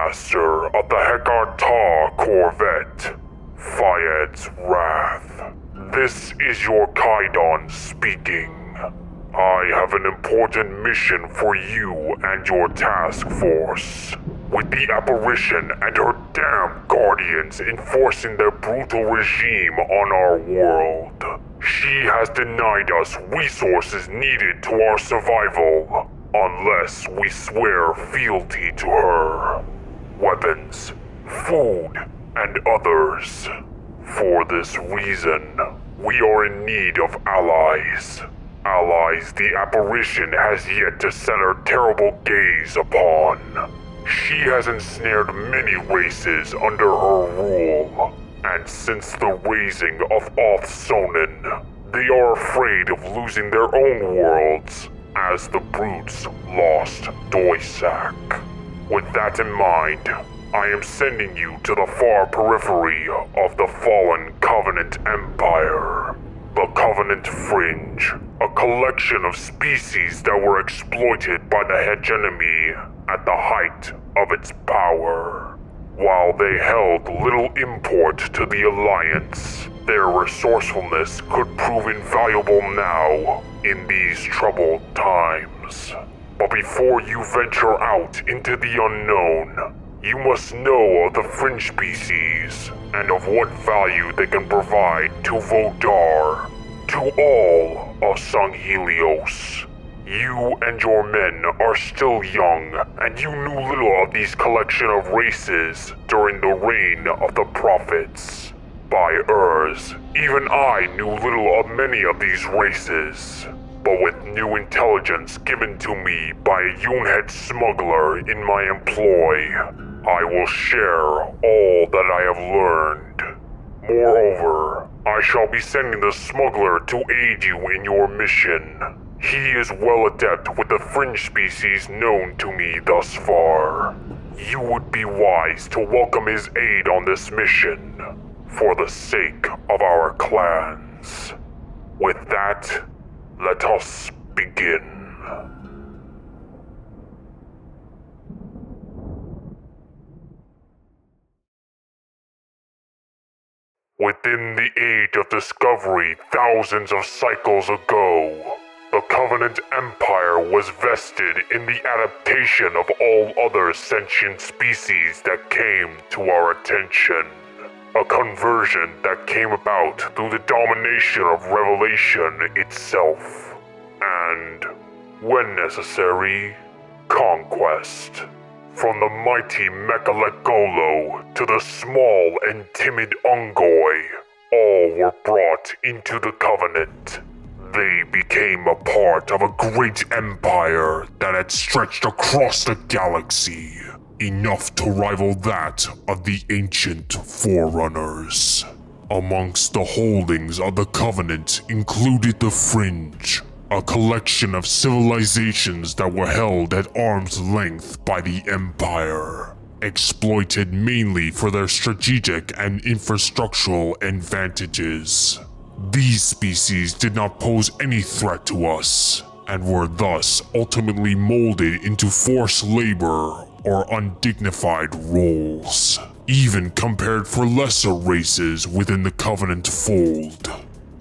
shipmaster of the Hekar Ta corvette, Fayed's Wrath. This is your Kaidon speaking. I have an important mission for you and your task force. With the apparition and her damn guardians enforcing their brutal regime on our world, she has denied us resources needed to our survival, unless we swear fealty to her. Weapons, food, and others. For this reason, we are in need of allies. Allies the apparition has yet to set her terrible gaze upon. She has ensnared many races under her rule, and since the raising of Oth Sonin, they are afraid of losing their own worlds, as the brutes lost Doisak. With that in mind, I am sending you to the far periphery of the fallen Covenant Empire. The Covenant Fringe, a collection of species that were exploited by the hegemony at the height of its power. While they held little import to the Alliance, their resourcefulness could prove invaluable now in these troubled times. But before you venture out into the unknown, you must know of the fringe species and of what value they can provide to Vodar, to all of Sanghelios. You and your men are still young, and you knew little of these collection of races during the reign of the prophets. By Urs, even I knew little of many of these races. But with new intelligence given to me by a Yonhet smuggler in my employ, I will share all that I have learned. Moreover, I shall be sending the smuggler to aid you in your mission. He is well adept with the fringe species known to me thus far. You would be wise to welcome his aid on this mission, for the sake of our clans. With that, let us begin. Within the age of discovery thousands of cycles ago, the Covenant Empire was vested in the adaptation of all other sentient species that came to our attention. A conversion that came about through the domination of Revelation itself. And, when necessary, conquest. From the mighty Mgalekgolo to the small and timid Unggoy, all were brought into the Covenant. They became a part of a great empire that had stretched across the galaxy, enough to rival that of the ancient Forerunners. Amongst the holdings of the Covenant included the Fringe, a collection of civilizations that were held at arm's length by the Empire, exploited mainly for their strategic and infrastructural advantages. These species did not pose any threat to us, and were thus ultimately molded into forced labor or undignified roles, even compared for lesser races within the Covenant fold.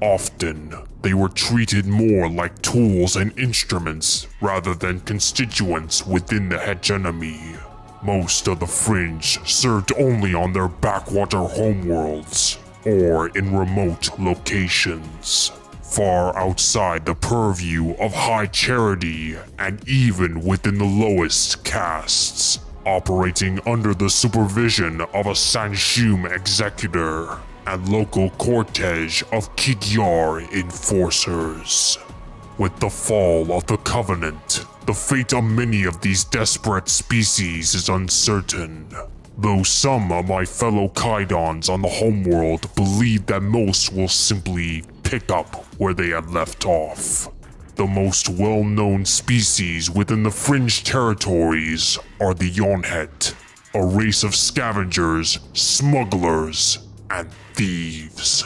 Often, they were treated more like tools and instruments rather than constituents within the hegemony. Most of the Fringe served only on their backwater homeworlds or in remote locations, far outside the purview of high charity and even within the lowest castes, operating under the supervision of a San'Shyuum executor and local cortege of Kig-Yar enforcers. With the fall of the Covenant, the fate of many of these desperate species is uncertain. Though some of my fellow Kaidons on the homeworld believe that most will simply pick up where they had left off. The most well-known species within the fringe territories are the Yonhet, a race of scavengers, smugglers, and thieves.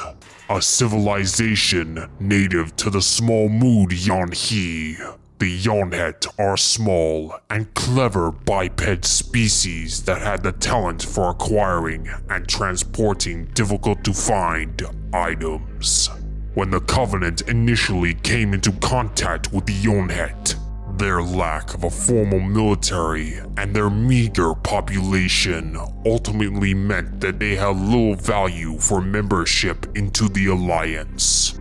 A civilization native to the small mood Yonhi, The Yonhet are small and clever biped species that had the talent for acquiring and transporting difficult to find items. When the Covenant initially came into contact with the Yonhet, their lack of a formal military and their meager population ultimately meant that they had little value for membership into the Alliance.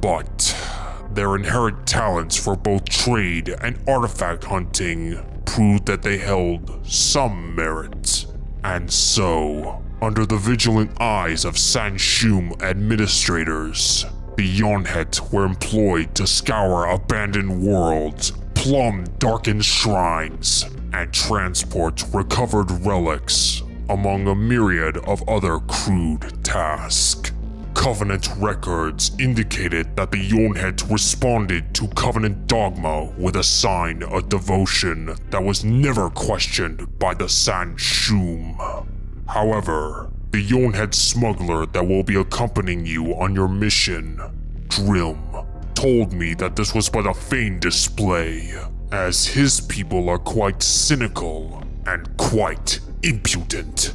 But their inherent talents for both trade and artifact hunting proved that they held some merit. And so, under the vigilant eyes of San'Shyuum administrators, the Yonhet were employed to scour abandoned worlds, plumb darkened shrines, and transport recovered relics, among a myriad of other crude tasks. Covenant records indicated that the Yonhet responded to Covenant dogma with a sign of devotion that was never questioned by the San'Shyuum. However, the Yonhet smuggler that will be accompanying you on your mission, Drilm, told me that this was but a feigned display, as his people are quite cynical and quite impudent.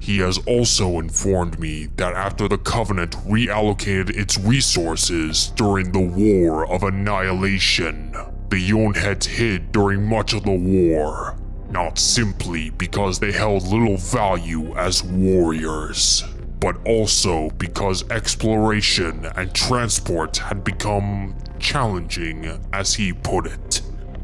He has also informed me that after the Covenant reallocated its resources during the War of Annihilation, the Yonhet hid during much of the war, not simply because they held little value as warriors, but also because exploration and transport had become challenging, as he put it.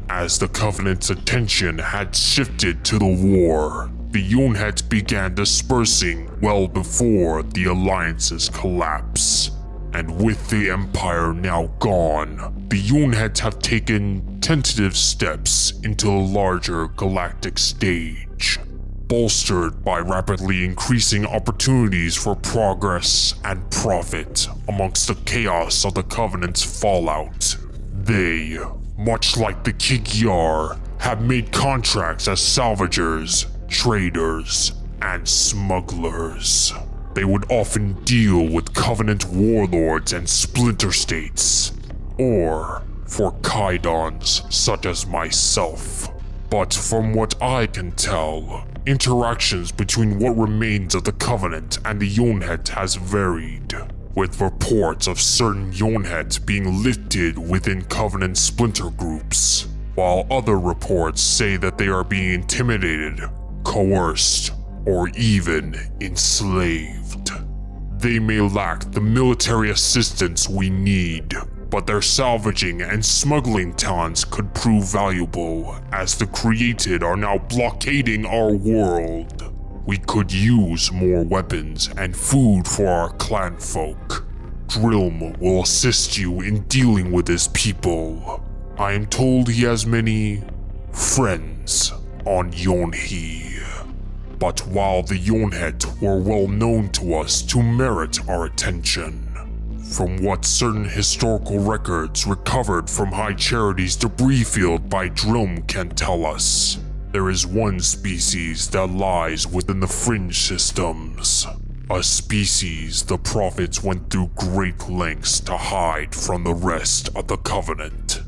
As the Covenant's attention had shifted to the war, the Yonhet began dispersing well before the Alliance's collapse. And with the Empire now gone, the Yonhet have taken tentative steps into the larger galactic stage, bolstered by rapidly increasing opportunities for progress and profit amongst the chaos of the Covenant's fallout. They, much like the Kig-Yar, have made contracts as salvagers traders, and smugglers. They would often deal with Covenant warlords and splinter states, or for Kaidons such as myself. But from what I can tell, interactions between what remains of the Covenant and the Yonhet has varied, with reports of certain Yonhet being lifted within Covenant splinter groups, while other reports say that they are being intimidated coerced, or even enslaved. They may lack the military assistance we need, but their salvaging and smuggling talents could prove valuable as the created are now blockading our world. We could use more weapons and food for our clan folk. Drilm will assist you in dealing with his people. I am told he has many friends on Yonhi. But while the Yonhet were well known to us to merit our attention, from what certain historical records recovered from High Charity's debris field by Drilm can tell us, there is one species that lies within the fringe systems. A species the prophets went through great lengths to hide from the rest of the Covenant.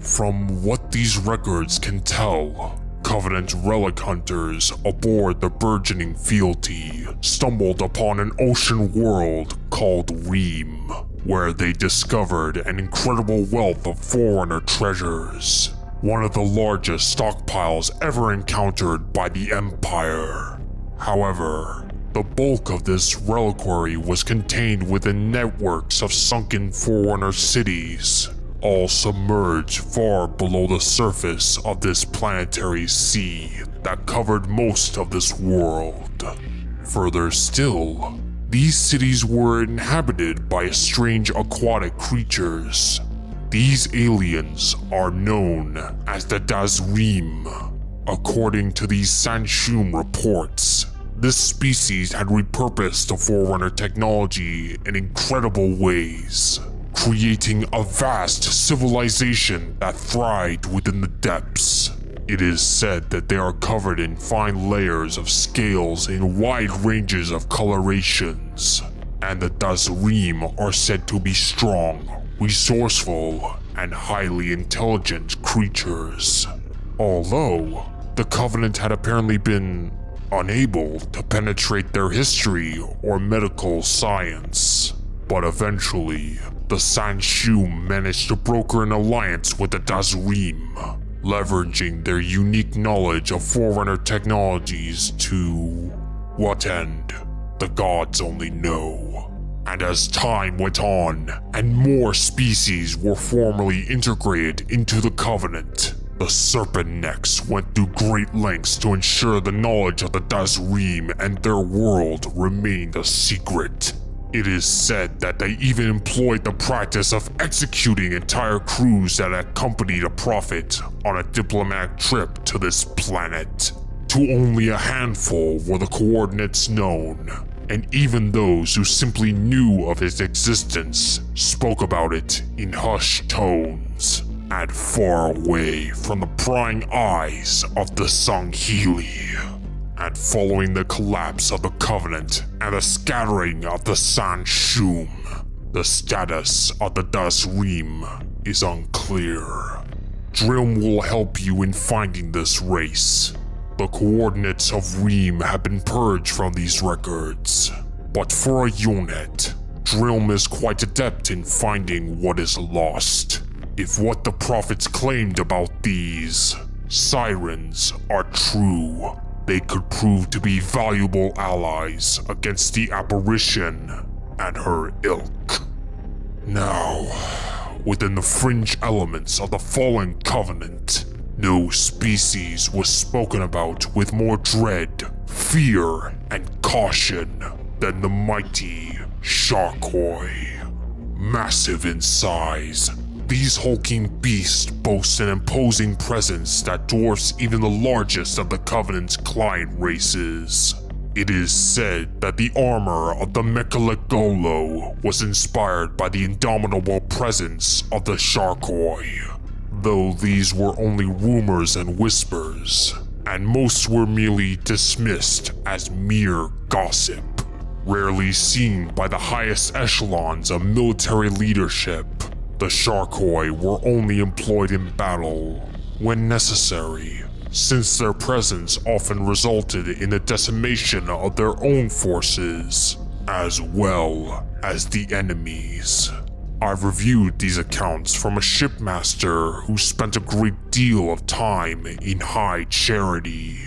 From what these records can tell, Covenant relic hunters aboard the burgeoning fealty stumbled upon an ocean world called Reem, where they discovered an incredible wealth of Forerunner treasures, one of the largest stockpiles ever encountered by the Empire. However, the bulk of this reliquary was contained within networks of sunken Forerunner cities all submerged far below the surface of this planetary sea that covered most of this world. Further still, these cities were inhabited by strange aquatic creatures. These aliens are known as the Dazrim. According to these San'Shyuum reports, this species had repurposed the Forerunner technology in incredible ways creating a vast civilization that thrived within the depths. It is said that they are covered in fine layers of scales in wide ranges of colorations, and the Dazrim are said to be strong, resourceful, and highly intelligent creatures. Although, the Covenant had apparently been unable to penetrate their history or medical science. But eventually, the San'Shyuum managed to broker an alliance with the Dazurim, leveraging their unique knowledge of Forerunner technologies to what end, the gods only know. And as time went on, and more species were formally integrated into the Covenant, the Serpent Necks went through great lengths to ensure the knowledge of the Dazurim and their world remained a secret. It is said that they even employed the practice of executing entire crews that accompanied a prophet on a diplomatic trip to this planet. To only a handful were the coordinates known, and even those who simply knew of its existence spoke about it in hushed tones and far away from the prying eyes of the Sangheili. And following the collapse of the Covenant and the scattering of the San'Shyuum, the status of the Dazurim is unclear. Drilm will help you in finding this race. The coordinates of Reem have been purged from these records. But for a Yonhet, Drilm is quite adept in finding what is lost. If what the prophets claimed about these sirens are true, they could prove to be valuable allies against the apparition and her ilk. Now, within the fringe elements of the fallen covenant, no species was spoken about with more dread, fear, and caution than the mighty Sharquoi. Massive in size, these hulking beasts boast an imposing presence that dwarfs even the largest of the Covenant's client races. It is said that the armor of the Mgalekgolo was inspired by the indomitable presence of the Sharquoi, though these were only rumors and whispers, and most were merely dismissed as mere gossip, rarely seen by the highest echelons of military leadership. The Sharquoi were only employed in battle when necessary, since their presence often resulted in the decimation of their own forces, as well as the enemy's. I've reviewed these accounts from a shipmaster who spent a great deal of time in High Charity.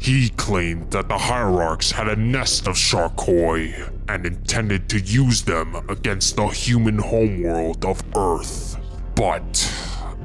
He claimed that the Hierarchs had a nest of Sharquoi and intended to use them against the human homeworld of Earth. But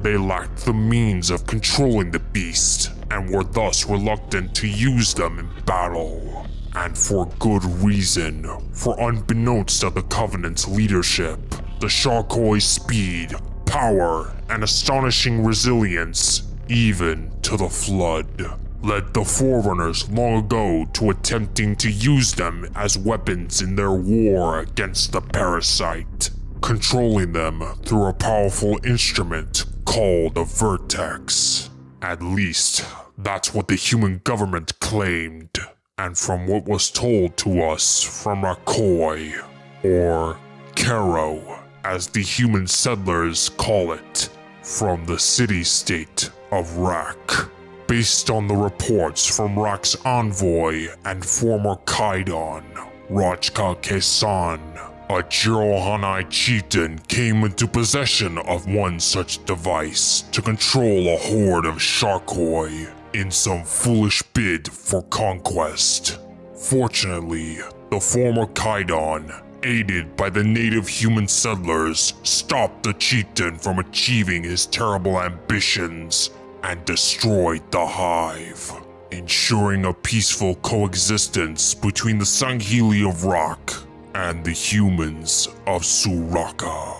they lacked the means of controlling the beast and were thus reluctant to use them in battle. And for good reason, for unbeknownst to the Covenant's leadership, the Sharquoi's speed, power, and astonishing resilience, even to the Flood, led the Forerunners long ago to attempting to use them as weapons in their war against the parasite, controlling them through a powerful instrument called a vertex. At least, that's what the human government claimed, and from what was told to us from Rakoi, or Kero, as the human settlers call it, from the city-state of Rak based on the reports from Rak's envoy and former Kaidon, Rajka Kesan. A Jiralhanae chieftain came into possession of one such device to control a horde of Sharquoi in some foolish bid for conquest. Fortunately, the former Kaidon, aided by the native human settlers, stopped the chieftain from achieving his terrible ambitions and destroyed the hive, ensuring a peaceful coexistence between the Sangheili of Rak and the humans of Suraka.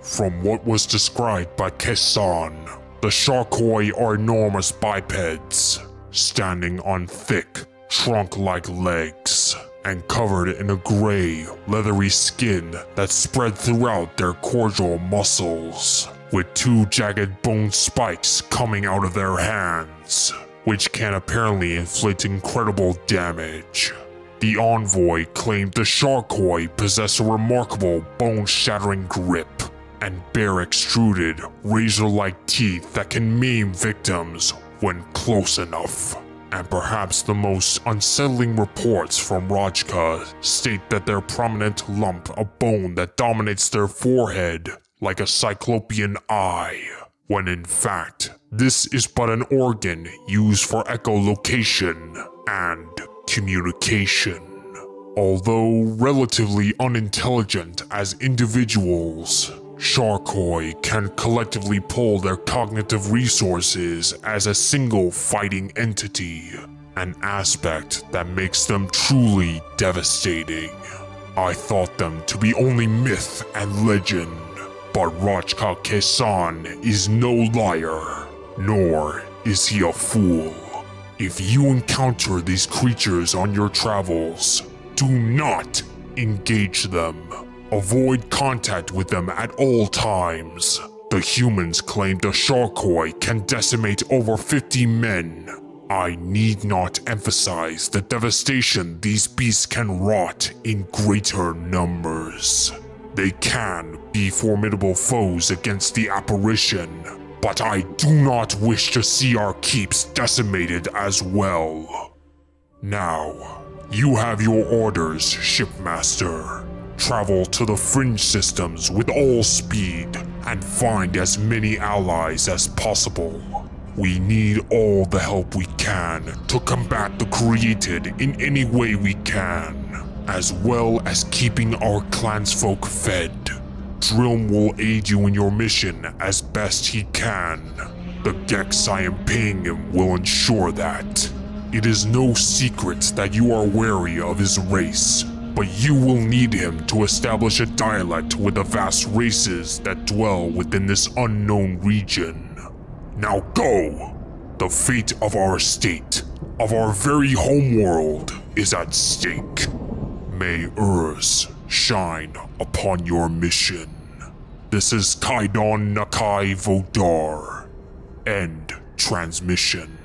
From what was described by Kesan, the Sharquoi are enormous bipeds, standing on thick, trunk-like legs and covered in a gray, leathery skin that spread throughout their cordial muscles with two jagged bone spikes coming out of their hands, which can apparently inflict incredible damage. The envoy claimed the Sharquoi possess a remarkable bone-shattering grip and bear extruded, razor like teeth that can maim victims when close enough. And perhaps the most unsettling reports from Rajka state that their prominent lump of bone that dominates their forehead like a cyclopean eye, when in fact, this is but an organ used for echolocation and communication. Although relatively unintelligent as individuals, Sharquoi can collectively pull their cognitive resources as a single fighting entity, an aspect that makes them truly devastating. I thought them to be only myth and legend, but Rajka Kesan is no liar, nor is he a fool. If you encounter these creatures on your travels, do not engage them. Avoid contact with them at all times. The humans claim the Sharquoi can decimate over 50 men. I need not emphasize the devastation these beasts can wrought in greater numbers. They can be formidable foes against the apparition, but I do not wish to see our keeps decimated as well. Now, you have your orders, Shipmaster. Travel to the fringe systems with all speed and find as many allies as possible. We need all the help we can to combat the created in any way we can, as well as keeping our clansfolk fed. Drilm will aid you in your mission as best he can. The Gex I am paying him will ensure that. It is no secret that you are wary of his race, but you will need him to establish a dialect with the vast races that dwell within this unknown region. Now go! The fate of our state, of our very homeworld, is at stake. May Urs shine upon your mission. This is Kaidon Nakai Vodar. End transmission.